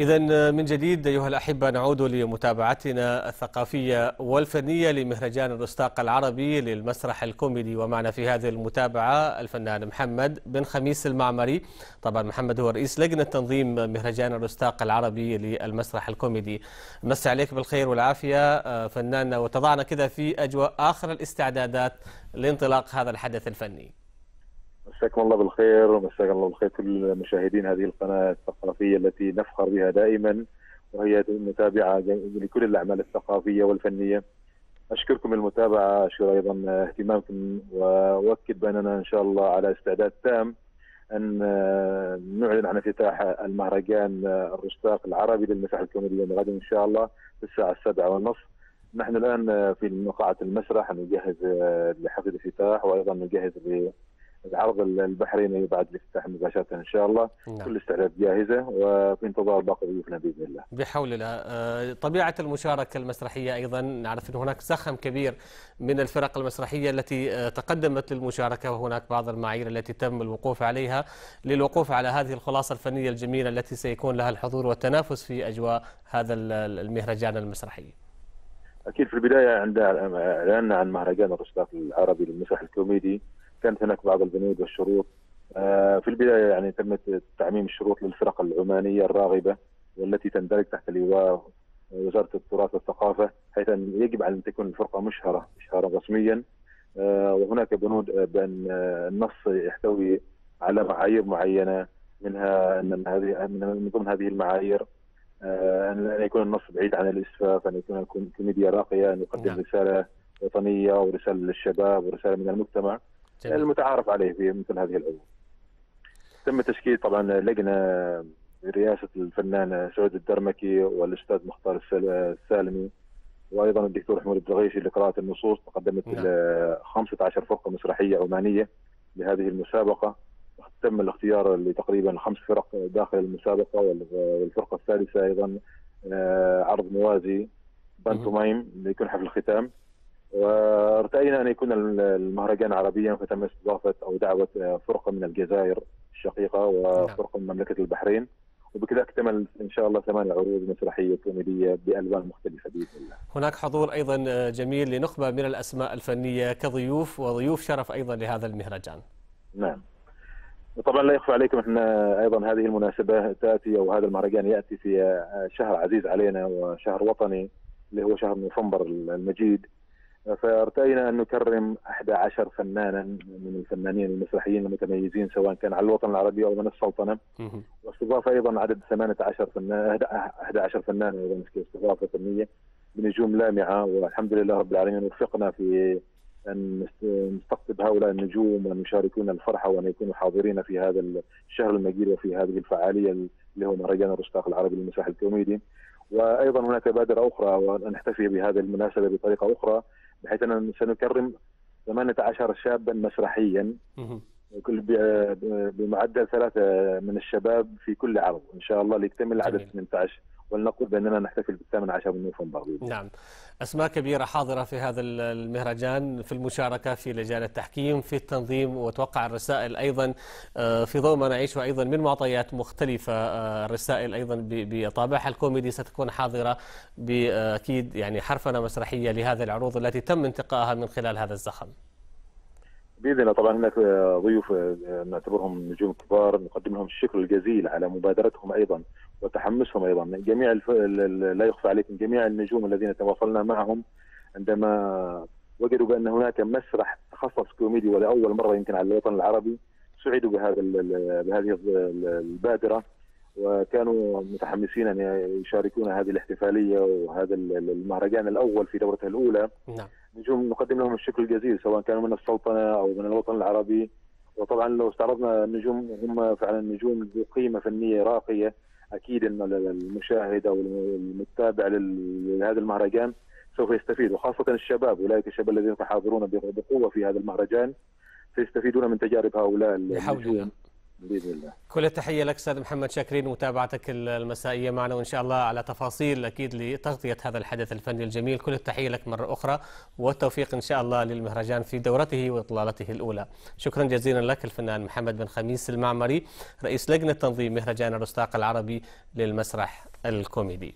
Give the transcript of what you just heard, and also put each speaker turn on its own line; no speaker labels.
إذا من جديد أيها الأحبة نعود لمتابعتنا الثقافية والفنية لمهرجان الرستاق العربي للمسرح الكوميدي. ومعنا في هذه المتابعة الفنان محمد بن خميس المعمري. طبعا محمد هو رئيس لجنة تنظيم مهرجان الرستاق العربي للمسرح الكوميدي. مسي عليك بالخير والعافية فناننا وتضعنا كذا في أجواء آخر الاستعدادات لانطلاق هذا الحدث الفني.
مساكم الله بالخير ومساكم الله بالخير كل مشاهدين هذه القناة الثقافية التي نفخر بها دائما وهي متابعة لكل الأعمال الثقافية والفنية. أشكركم المتابعة أشكر أيضا اهتمامكم وأؤكد بأننا إن شاء الله على استعداد تام أن نعلن عن افتتاح المهرجان الرستاق العربي للمسرح الكوميدي يوم غد إن شاء الله في الساعة السابعة والنصف نحن الآن في قاعة المسرح نجهز لحفل الافتتاح وأيضا نجهز العرض البحريني بعد الافتتاح مباشرة إن شاء الله نعم. كل الاستعدادات جاهزة وفي انتظار باقي ضيوفنا بإذن الله.
بحول الله طبيعة المشاركة المسرحية أيضا نعرف إن هناك زخم كبير من الفرق المسرحية التي تقدمت للمشاركة وهناك بعض المعايير التي تم الوقوف عليها للوقوف على هذه الخلاصة الفنية الجميلة التي سيكون لها الحضور والتنافس في أجواء هذا المهرجان المسرحي.
أكيد في البداية عند اعلنا عن مهرجان الرشاق العربي للمسرح الكوميدي كانت هناك بعض البنود والشروط. في البداية يعني تم تعميم الشروط للفرق العمانية الراغبة والتي تندرج تحت لواء وزارة التراث والثقافة حيث أن يجب أن تكون الفرقة مشهرة اشهارا رسميا. وهناك بنود بأن النص يحتوي على معايير معينة منها أن هذه من ضمن هذه المعايير ان يكون النص بعيد عن الإسفاف أن يكون كوميديا راقية أن يقدم نعم. رسالة وطنية ورسالة للشباب ورسالة من المجتمع. جميل. المتعارف عليه في مثل هذه الأمور. تم تشكيل طبعا لجنة برئاسه الفنان سعود الدرمكي والأستاذ مختار السالمي وأيضا الدكتور حمود الدغيشي لقراءه النصوص تقدمت نعم. 15 فرقة مسرحية عمانية لهذه المسابقة تم الاختيار لتقريبا خمس فرق داخل المسابقة والفرقة الثالثة أيضا عرض موازي بانتومايم ليكون حفل الختام وارتأينا أن يكون المهرجان عربيا فتم استضافة أو دعوة فرقة من الجزائر الشقيقة وفرقة من مملكة البحرين وبكذا اكتمل إن شاء الله ثمان عروض مسرحية كوميدية بألوان مختلفة بإذن الله.
هناك حضور أيضا جميل لنخبة من الأسماء الفنية كضيوف وضيوف شرف أيضا لهذا المهرجان.
نعم. طبعا لا يخفى عليكم إحنا أيضا هذه المناسبة تأتي أو هذا المهرجان يأتي في شهر عزيز علينا وشهر وطني اللي هو شهر نوفمبر المجيد فأرتأينا أن نكرم 11 فنانا من الفنانين المسرحيين المتميزين سواء كان على الوطن العربي أو من السلطنة. واستضاف أيضا عدد 18 فنان 11 فنان أيضا استضافة فنية بنجوم لامعة. والحمد لله رب العالمين وفقنا في أن نستقطب هؤلاء النجوم وأن يشاركونا الفرحة وأن يكونوا حاضرين في هذا الشهر المجيد وفي هذه الفعالية اللي هو مهرجان الرشاق العربي للمسرح الكوميدي وأيضا هناك بادرة أخرى ونحتفي بهذه المناسبة بطريقة أخرى. بحيث اننا سنكرم 18 شابا مسرحيا. كل بمعدل ثلاثة من الشباب في كل عرض. إن شاء الله ليكتمل عدد 18 ولنقول بأننا نحتفل بالثامن عشر من نوفمبر
نعم. أسماء كبيرة حاضرة في هذا المهرجان في المشاركة في لجان التحكيم في التنظيم وتوقع الرسائل أيضا في ضوء ما نعيشه أيضا من معطيات مختلفة الرسائل أيضا بطابعها الكوميدي ستكون حاضرة بأكيد يعني حرفنه مسرحية لهذه العروض التي تم انتقائها من خلال هذا الزخم.
بإذن الله طبعا هناك ضيوف نعتبرهم نجوم كبار نقدم لهم الشكر الجزيل على مبادرتهم أيضا وتحمسهم أيضا جميع الف... لا يخفى عليكم جميع النجوم الذين تواصلنا معهم عندما وجدوا بأن هناك مسرح تخصص كوميدي ولأول مرة يمكن على الوطن العربي سعدوا بهذا بهذه البادرة وكانوا متحمسين أن يشاركون هذه الاحتفالية وهذا المهرجان الأول في دورته الأولى
نعم.
نجوم نقدم لهم الشكر الجزيل سواء كانوا من السلطنة أو من الوطن العربي. وطبعا لو استعرضنا النجوم هم فعلا نجوم ذو قيمة فنية راقية. أكيد ان المشاهد أو المتابع لهذا المهرجان سوف يستفيد. وخاصة الشباب أولئك الشباب الذين يتحاضرون بقوة في هذا المهرجان سيستفيدون من تجارب هؤلاء النجوم. بإذن الله.
كل التحية لك أستاذ محمد شاكرين متابعتك المسائية معنا وإن شاء الله على تفاصيل أكيد لتغطية هذا الحدث الفني الجميل. كل التحية لك مرة أخرى والتوفيق إن شاء الله للمهرجان في دورته وإطلالته الأولى. شكرا جزيلا لك الفنان محمد بن خميس المعمري رئيس لجنة تنظيم مهرجان الرستاق العربي للمسرح الكوميدي.